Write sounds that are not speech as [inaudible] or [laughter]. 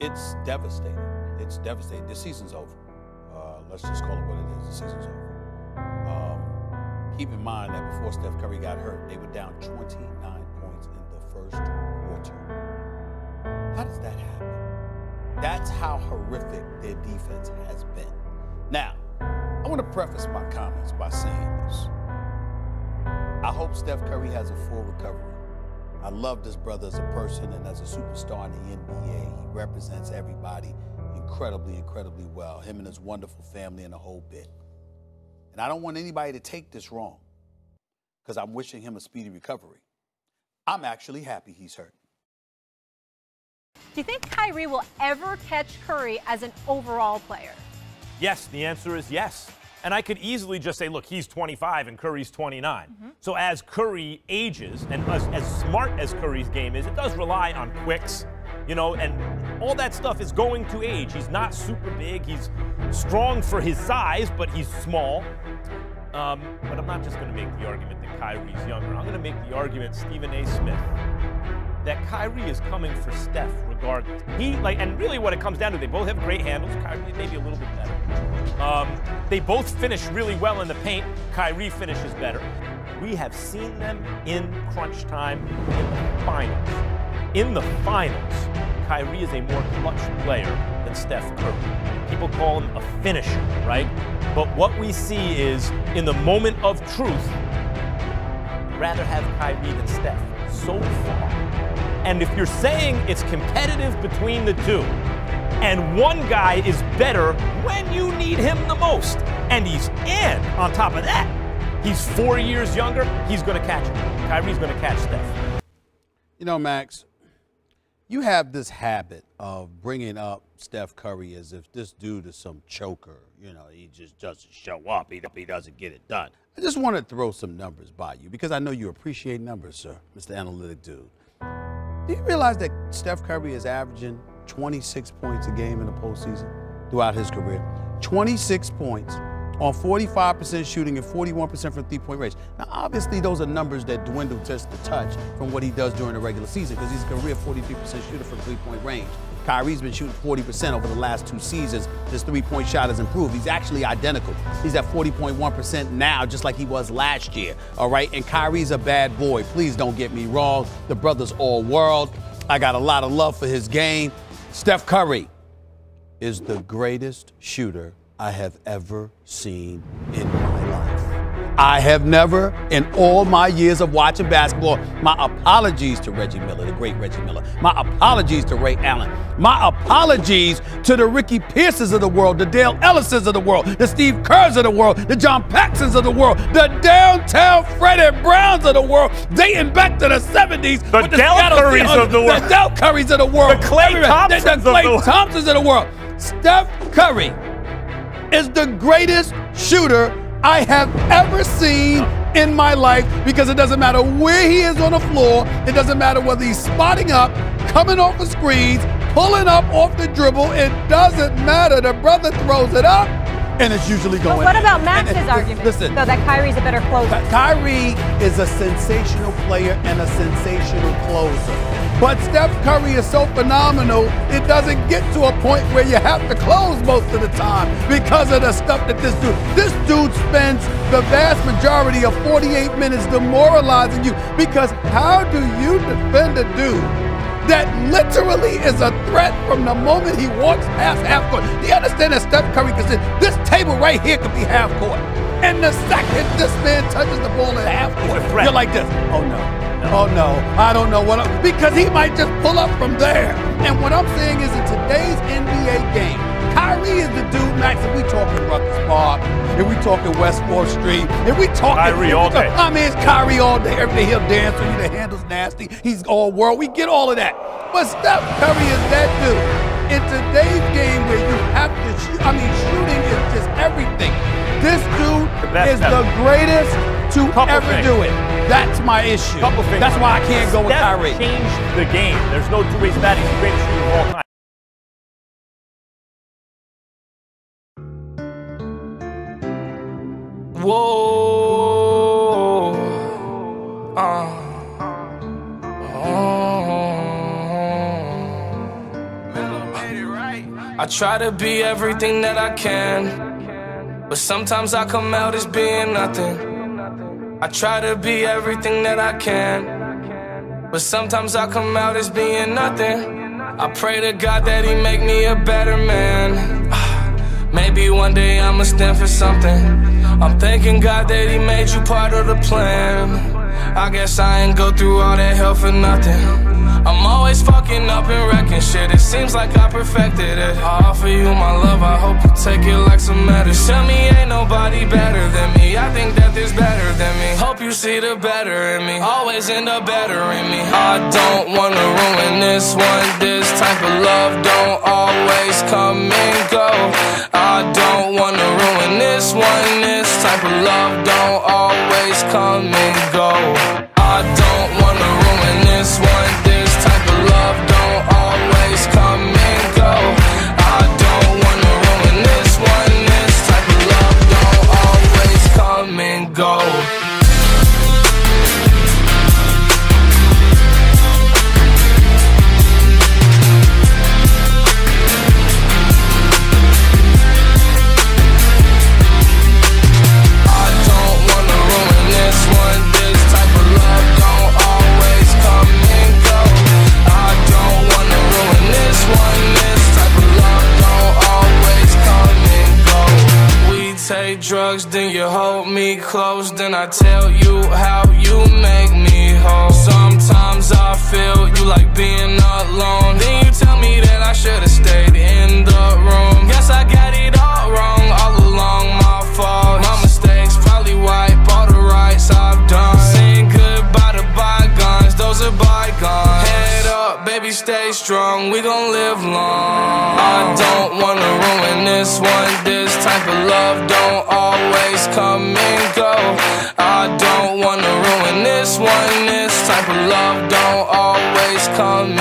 It's devastating. It's devastating. The season's over. Uh, let's just call it what it is. The season's over. Um, keep in mind that before Steph Curry got hurt, they were down 29 points in the first quarter. How does that happen? That's how horrific their defense has been. Now, I want to preface my comments by saying this. I hope Steph Curry has a full recovery. I love this brother as a person and as a superstar in the NBA. He represents everybody incredibly, incredibly well. Him and his wonderful family and the whole bit. And I don't want anybody to take this wrong because I'm wishing him a speedy recovery. I'm actually happy he's hurt. Do you think Kyrie will ever catch Curry as an overall player? Yes, the answer is yes. And I could easily just say, look, he's 25 and Curry's 29. Mm-hmm. So as Curry ages, and as, as smart as Curry's game is, it does rely on quicks, you know, and all that stuff is going to age. He's not super big. He's strong for his size, but he's small. Um, but I'm not just going to make the argument that Kyrie's younger. I'm going to make the argument, Stephen A. Smith, that Kyrie is coming for Steph regardless. He like, and really, what it comes down to, they both have great handles. Kyrie maybe a little bit better. Um, they both finish really well in the paint. Kyrie finishes better. We have seen them in crunch time in the finals. In the finals, Kyrie is a more clutch player than Steph Curry. People call him a finisher, right? But what we see is, in the moment of truth, rather have Kyrie than Steph so far. And if you're saying it's competitive between the two, and one guy is better when you need him the most, and he's in on top of that, he's four years younger, he's going to catch him. Kyrie's going to catch Steph. You know, Max, you have this habit of bringing up Steph Curry as if this dude is some choker. You know, he just doesn't show up. He, he doesn't get it done. I just want to throw some numbers by you because I know you appreciate numbers, sir, Mr. Analytic Dude. Do you realize that Steph Curry is averaging 26 points a game in the postseason throughout his career? 26 points on 45% shooting and 41% from three-point range. Now, obviously, those are numbers that dwindle just a touch from what he does during the regular season because he's a career 43% shooter from three-point range. Kyrie's been shooting 40% over the last two seasons. His three-point shot has improved. He's actually identical. He's at 40.1% now, just like he was last year. All right, and Kyrie's a bad boy. Please don't get me wrong. The brother's all world. I got a lot of love for his game. Steph Curry is the greatest shooter I have ever seen in. I have never, in all my years of watching basketball, my apologies to Reggie Miller, the great Reggie Miller, my apologies to Ray Allen, my apologies to the Ricky Pierces of the world, the Dale Ellises of the world, the Steve Kerrs of the world, the John Paxsons of the world, the downtown Freddie Browns of the world, dating back to the 70s. The Del Currys of the world. The Del Currys of the world. The Klay Thompsons, the, the Klay Thompsons of the world. Steph Curry is the greatest shooter I have ever seen in my life because it doesn't matter where he is on the floor. It doesn't matter whether he's spotting up, coming off the screens, pulling up off the dribble. It doesn't matter. The brother throws it up and it's usually going. But what about Max's argument? Listen, though that Kyrie's a better closer. Kyrie is a sensational player and a sensational closer. But Steph Curry is so phenomenal, it doesn't get to a point where you have to close most of the time because of the stuff that this dude. This dude spends the vast majority of 48 minutes demoralizing you because how do you defend a dude? That literally is a threat from the moment he walks past half court. Do you understand that Steph Curry can say, this table right here could be half court. And the second this man touches the ball at half court, you're like this, oh no. Oh no, I don't know what I'm, because he might just pull up from there. And what I'm saying is in today's NBA game, Kyrie is the dude, Max, if we talking Rucker Park, if we talking West 4th Street, if we talking Kyrie all day. I mean, it's Kyrie all day. Every day he'll dance with you. The handle's nasty. He's all world. We get all of that. But Steph Curry is that dude. In today's game where you have to shoot, I mean, shooting is just everything. This dude the is the greatest to Couple ever things. do it. That's my issue. That's why I can't go with Steph Kyrie. changed the game. There's no two ways about it. He's the greatest shooter of all time. Whoa. Uh. I try to be everything that I can, but sometimes I come out as being nothing. I try to be everything that I can, but sometimes I come out as being nothing. I pray to God that He make me a better man. [sighs] Maybe one day I'ma stand for something. I'm thanking God that He made you part of the plan. I guess I ain't go through all that hell for nothing. I'm always fucking up and wrecking shit. It seems like I perfected it. I offer you my love, I hope you take it like some medicine. Tell me ain't nobody better than me. I think that Hope you see the better in me. Always end up better in me. I don't wanna ruin this one. This type of love don't always come and go. I don't wanna ruin this one. This type of love don't always Drugs, then you hold me close, then I tell you how you make me whole. Sometimes I feel you like being alone. Then you tell me that I should've stayed in the room. Guess I got it all wrong all along, my fault. My mistakes probably wipe all the rights I've done. Saying goodbye to bygones, those are bygones. Head up, baby, stay strong. We gon' live long. I don't wanna ruin this one. This type of love don't one. This type of love don't always come